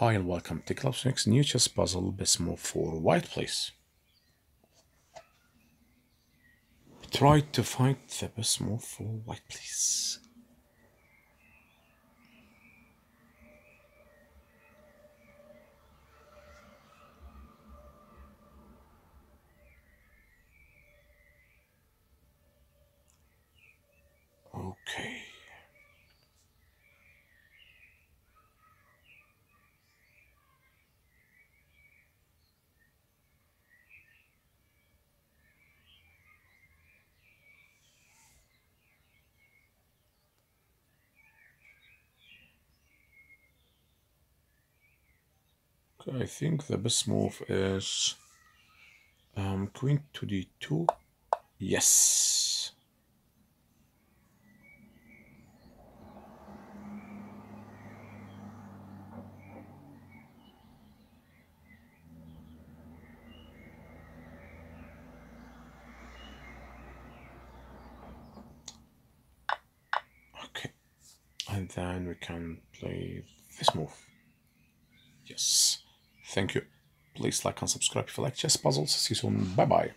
Hi and welcome to Clubsonics new chess puzzle best move for white please. Try to find the best move for white please. Okay. Okay, I think the best move is um, queen to d2. Yes. Okay, and then we can play this move. Yes. Thank you. Please like and subscribe if you like chess puzzles. See you soon. Bye bye.